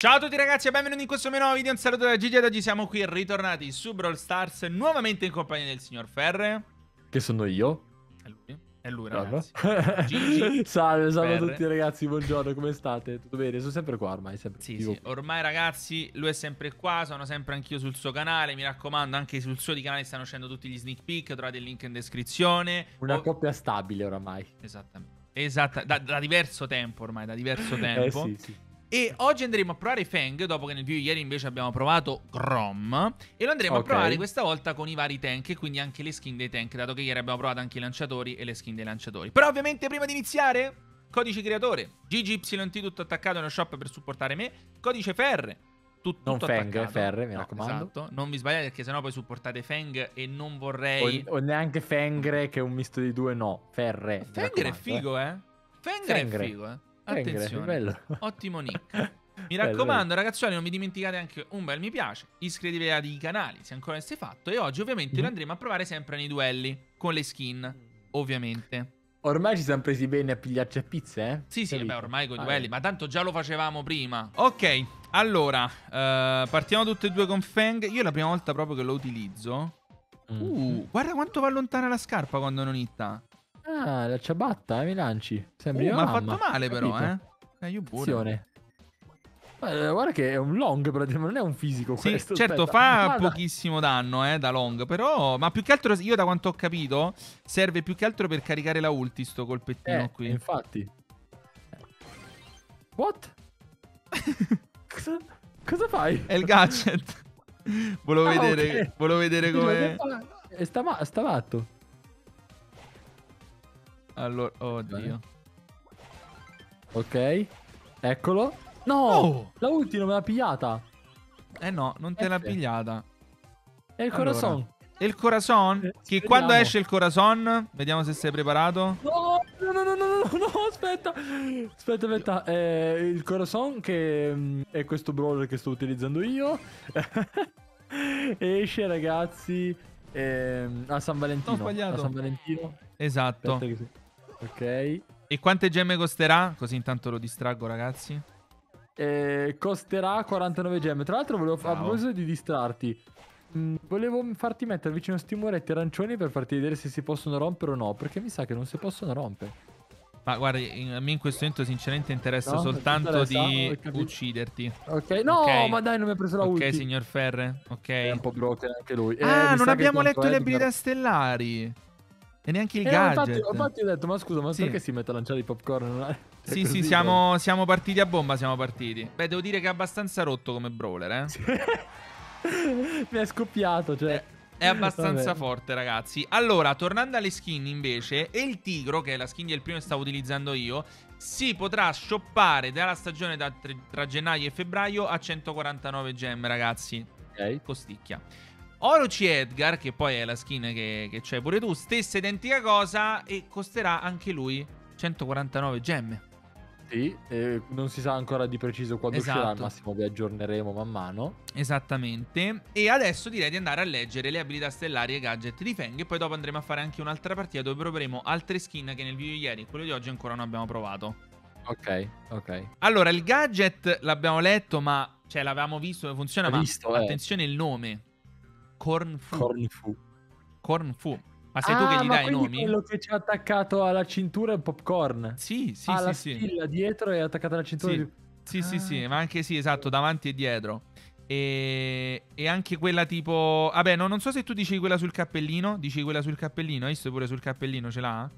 Ciao a tutti ragazzi e benvenuti in questo mio nuovo video, un saluto da Gigi ed oggi siamo qui ritornati su Brawl Stars nuovamente in compagnia del signor Ferre Che sono io? È lui, è lui ragazzi Gigi salve, salve a Ferre. tutti ragazzi, buongiorno, come state? Tutto bene? Sono sempre qua ormai, sempre Sì, sì, ormai ragazzi lui è sempre qua, sono sempre anch'io sul suo canale Mi raccomando anche sul suo di canale stanno uscendo tutti gli sneak peek, trovate il link in descrizione Una Oh, coppia stabile oramai. Esattamente Esatta, da, da diverso tempo ormai, da diverso tempo Eh sì, sì. E oggi andremo a provare Fang, dopo che nel video ieri invece abbiamo provato Grom. E lo andremo Ok. a provare questa volta con i vari tank e quindi anche le skin dei tank, dato che ieri abbiamo provato anche i lanciatori e le skin dei lanciatori. Però ovviamente prima di iniziare, codice creatore, GGYT tutto attaccato nello shop per supportare me, codice FER. Tut- Non tutto Fang, attaccato. Ferre, mi No, raccomando. Esatto, non vi sbagliate perché sennò poi supportate Fang e non vorrei... O, o neanche Fengre, che è un misto di due, no. Ferre. mi Fangre è figo, eh. Fangre è Fangre. figo, eh. Attenzione. bello. Ottimo nick. Mi raccomando, ragazzuoli, non vi dimenticate anche un bel mi piace. Iscrivetevi ai canali se ancora non siete fatto. E oggi, ovviamente, Mhm. lo andremo a provare sempre nei duelli. Con le skin, ovviamente. Ormai ci siamo presi bene a pigliarci a pizze, eh? Sì, sì, beh, ormai con i Ah, duelli, eh. ma tanto già lo facevamo prima. Ok, allora, eh, partiamo tutte e due con Fang. Io è la prima volta proprio che lo utilizzo. Mm. Uh, guarda quanto va lontana la scarpa quando non hitta. Ah, la ciabatta, eh, mi lanci. Sembri Uh, ma ha fatto male però, capito? eh. Eh, io pure. Attenzione. Eh, guarda che è un long, però ma non è un fisico Sì, questo. certo, aspetta. fa Guarda. pochissimo danno, eh, da long, però... Ma più che altro, io da quanto ho capito, serve più che altro per caricare la ulti, sto colpettino Eh, qui. infatti. What? cosa, cosa fai? È il gadget. volevo, Ah, vedere, ok. volevo vedere come... È stava- stavatto. Allora, oddio. Ok. Eccolo. No! Oh! La ulti non me l'ha pigliata. Eh no, non te l'ha F. pigliata. È il Allora. corazon. E il corazon? Eh, Che quando esce il corazon, vediamo se sei preparato. No, no, no, no, no, no, no, aspetta. Aspetta, aspetta. Eh, il corazon che mm, è questo brawler che sto utilizzando io. esce, ragazzi, ehm, a San Valentino. Ho sbagliato. A San Valentino. Esatto. Ok. E quante gemme costerà? Così intanto lo distraggo, ragazzi. Eh, costerà 49 gemme. Tra l'altro, volevo fare a proposito di distrarti. mm, volevo farti mettere vicino sti muretti arancioni per farti vedere se si possono rompere o no. Perché mi sa che non si possono rompere. Ma guarda, in- a me in questo momento sinceramente interessa No, soltanto interessa? di ucciderti. Ok. No, Ok. ma dai, non mi ha preso la ok, ulti. signor Ferre. Ok. È un po' broken anche lui. Eh, ah, non abbiamo letto le abilità stellari. E neanche il Eh, gadget. infatti, infatti ho detto, ma scusa, ma Sì. perché si mette a lanciare i popcorn? È- Sì, così, sì, siamo, siamo partiti a bomba, siamo partiti. Beh, devo dire che è abbastanza rotto come brawler, eh. mi è scoppiato, cioè. È abbastanza Vabbè. forte, ragazzi. Allora, tornando alle skin, invece, e il tigro, che è la skin del primo che stavo utilizzando io, si potrà shoppare dalla stagione da- tra gennaio e febbraio a 149 gemme, ragazzi. Ok. Costicchia. Orochi Edgar, che poi è la skin che, che c'è pure tu, stessa identica cosa e costerà anche lui 149 gemme. Sì, eh, non si sa ancora di preciso quando uscirà, Esatto. al massimo vi aggiorneremo man mano. Esattamente. E adesso direi di andare a leggere le abilità stellari e gadget di Feng. E poi dopo andremo a fare anche un'altra partita dove proveremo altre skin che nel video di ieri e quello di oggi ancora non abbiamo provato. Ok, ok. Allora, il gadget l'abbiamo letto, ma cioè l'avevamo visto come funziona. Ma visto, eh. attenzione il nome: Corn Fu. Corny fu. Corn Fu. Ma sei tu Ah, che gli dai i nomi? quello che c'è attaccato alla cintura è il popcorn. Sì, sì, ah, sì, la sì. spilla dietro è attaccata alla cintura. Sì. di- Sì, sì, sì, Ah. ma anche sì, esatto, davanti e dietro. E, e anche quella tipo... Vabbè, no, non so se tu dici quella sul cappellino. Dici quella sul cappellino. Hai visto pure sul cappellino ce l'ha?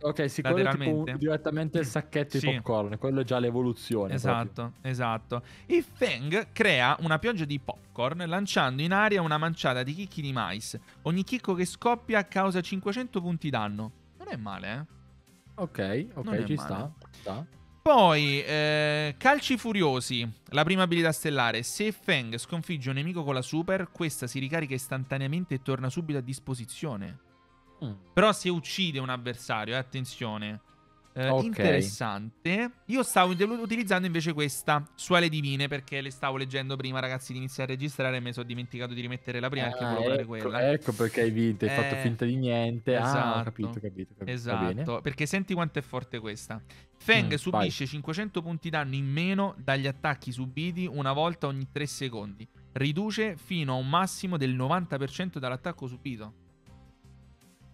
Ok, sì, quello tipo direttamente il sacchetto Sì. di popcorn. Quello è già l'evoluzione. proprio. Esatto, esatto. Il Feng crea una pioggia di popcorn lanciando in aria una manciata di chicchi di mais. Ogni chicco che scoppia causa 500 punti danno. Non è male, eh? Ok, ok, ci sta. sta. Poi, eh, calci furiosi, la prima abilità stellare. Se Feng sconfigge un nemico con la super, questa si ricarica istantaneamente e torna subito a disposizione. Mm. Però se uccide un avversario, eh, attenzione. Eh, Ok. Interessante. Io stavo ut- utilizzando invece questa, Suole Divine, perché le stavo leggendo prima, ragazzi, di iniziare a registrare e mi sono dimenticato di rimettere la prima perché Ah, volevo provare ecco, quella. ecco perché hai vinto, hai fatto Eh, finta di niente. Ah, esatto. ho capito, ho capito, ho capito. Va bene. Esatto, perché senti quanto è forte questa. Feng Mm, subisce 500 punti danno in meno dagli attacchi subiti una volta ogni 3 secondi. Riduce fino a un massimo del 90% dall'attacco subito.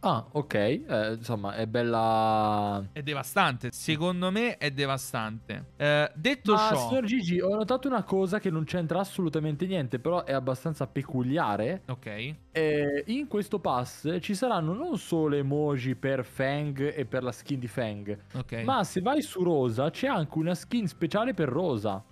Ah, ok. eh, insomma, è bella. È devastante, secondo me è devastante. Eh, detto Ma ciò, signor Gigi, ho notato una cosa che non c'entra assolutamente niente, però è abbastanza peculiare. ok, Eh, in questo pass ci saranno non solo emoji per Fang e per la skin di Fang, ok. ma se vai su Rosa c'è anche una skin speciale per Rosa.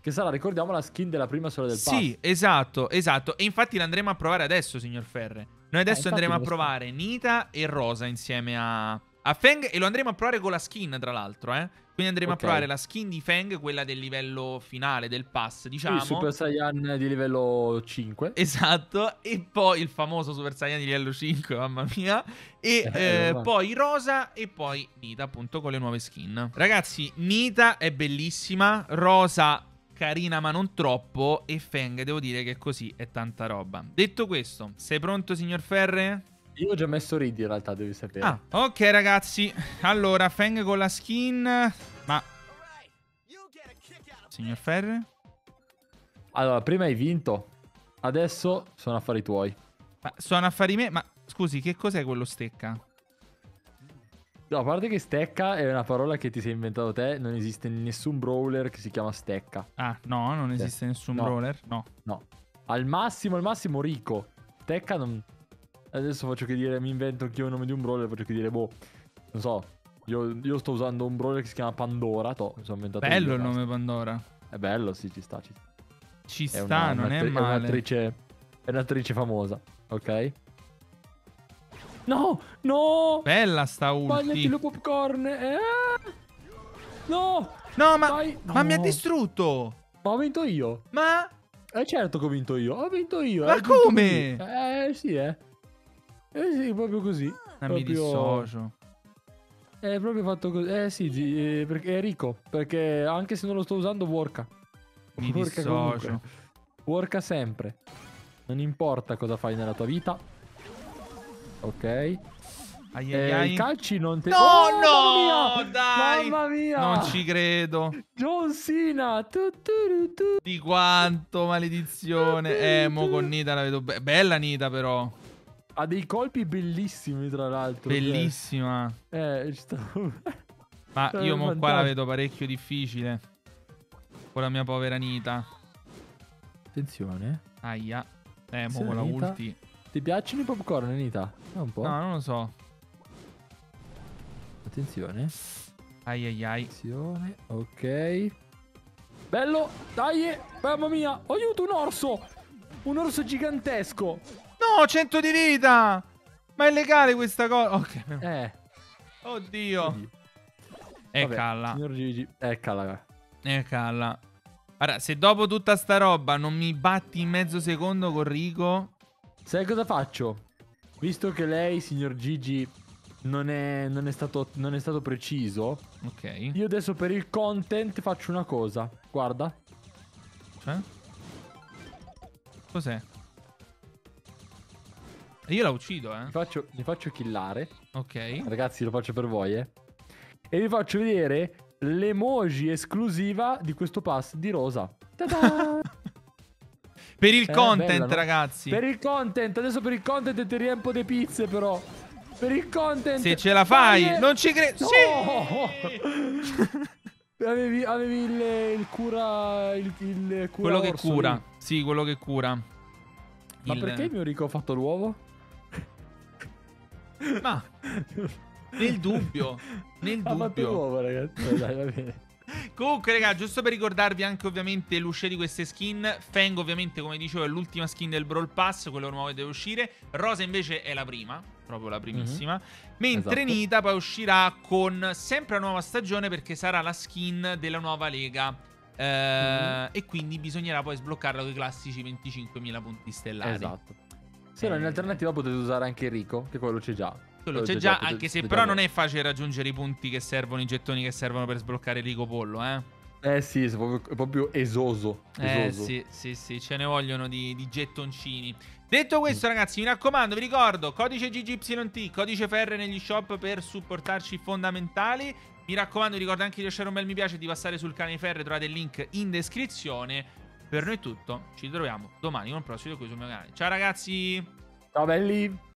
Che sarà, ricordiamo, la skin della prima storia del pass. Sì, esatto, esatto. E infatti l'andremo a provare adesso, signor Ferre. Noi adesso Eh, infatti andremo a provare Nita e Rosa insieme a, a Feng e lo andremo a provare con la skin, tra l'altro, eh. Quindi andremo Ok. a provare la skin di Feng, quella del livello finale del pass, diciamo. Super Saiyan di livello 5. Esatto, e poi il famoso Super Saiyan di livello 5, mamma mia. E Eh, eh, vabbè. poi Rosa e poi Nita, appunto, con le nuove skin. Ragazzi, Nita è bellissima, Rosa carina ma non troppo e Feng devo dire che così è tanta roba. Detto questo, sei pronto signor Ferre? Io ho già messo Reed in realtà, devi sapere. Ah, ok ragazzi. Allora, Feng con la skin, ma... Signor Ferre? Allora, prima hai vinto. Adesso sono affari tuoi. Ma sono affari me... Ma scusi, che cos'è quello stecca? No, a parte che stecca è una parola che ti sei inventato te, non esiste nessun brawler che si chiama stecca. Ah, no, non Sì. esiste nessun No. brawler? No. No. Al massimo, al massimo Rico. Stecca non... Adesso faccio che dire, mi invento anch'io il nome di un brawler, faccio che dire, boh, non so. Io, io sto usando un brawler che si chiama Pandora, to, mi sono inventato Bello io, il nome Pandora. È bello, sì, ci sta, ci sta. Ci È sta, una- non è un'attri- male. un'attrice, è un'attrice famosa, ok? No, no! Bella sta Sbagliati ulti. lo popcorn! Eh! No! No, ma, Dai, ma mi ha no. distrutto. Ma ho vinto io! Ma... Eh certo che ho vinto io, ho vinto io! Ma vinto come? tu. Eh sì, eh! Eh sì, proprio così. Ah, mi Proprio- dissocio. È proprio fatto così. Eh sì, sì, eh, perché è ricco. Perché anche se non lo sto usando, worka. Mi Worka dissocio. comunque. Worka sempre. Non importa cosa fai nella tua vita. Ok. Ai ai Eh, ai. I calci non te... No, Oh, no, mamma mia! dai. Mamma mia! Non ci credo. John Cena! Tu, tu, tu. Di quanto, maledizione. Eh, mo con Nita la vedo be- bella Nita però. Ha dei colpi bellissimi, tra l'altro. cioè. Bellissima. Eh, ci sta... Ma Eh, io mo qua la vedo parecchio difficile. Con la mia povera Nita. Attenzione. Aia. Eh, mo con la ulti. Ti piacciono i popcorn, Anita? Eh, un po'. No, non lo so. Attenzione. Ai ai ai. Attenzione. Ok. Bello. Dai. Mamma mia. Aiuto, un orso. Un orso gigantesco. No, 100 di vita! Ma è legale questa cosa? Ok. Eh. Oddio. oddio. E calla. Signor Gigi. Eh, calla. E calla. Guarda, se dopo tutta sta roba non mi batti in mezzo secondo con Rico... Sai cosa faccio? Visto che lei, signor Gigi, non è, non è, stato, non è stato preciso, Ok. io adesso per il content faccio una cosa. Guarda. Cioè? Cos'è? Io la uccido, eh. Mi faccio, mi faccio killare. Ok. Ragazzi, lo faccio per voi, eh. E vi faccio vedere l'emoji esclusiva di questo pass di Rosa. Ta-da! Per il Eh, content, bella, no? ragazzi. per il content, adesso per il content ti riempo le pizze, però. Per il content. Se ce la fai, Dai! non ci credo. No! Sì! avevi, avevi il, il cura. Il, il cura Quello che orso cura. lì. Sì, quello che cura. Ma Il- perché il mio Rico ha fatto l'uovo? Ma nel dubbio. Nel Ha fatto dubbio. l'uovo, ragazzi. Dai, va bene. Comunque, raga, giusto per ricordarvi anche ovviamente l'uscita di queste skin. Feng, ovviamente, come dicevo, è l'ultima skin del Brawl Pass, quello nuovo che deve uscire. Rosa invece è la prima, proprio la primissima. Mentre Esatto. Nita poi uscirà con sempre la nuova stagione perché sarà la skin della nuova lega. Eh, Mhm. E quindi bisognerà poi sbloccarla con i classici 25.000 punti stellari. Esatto. Se no, in Eh. alternativa potete usare anche Rico, che quello c'è già. Quello Eh, c'è già, già, anche se però già. non è facile raggiungere i punti che servono, i gettoni che servono per sbloccare Rico Pollo, eh. Eh sì, è proprio, è proprio esoso. Eh esoso. sì, sì, sì, ce ne vogliono di, di gettoncini. Detto questo, ragazzi, mi raccomando, vi ricordo, codice GGYT, codice FR negli shop per supportarci fondamentali. Mi raccomando, vi ricordo anche di lasciare un bel mi piace e di passare sul canale FR, trovate il link in descrizione. Per noi è tutto, ci troviamo domani con un prossimo video qui sul mio canale. Ciao ragazzi! Ciao belli.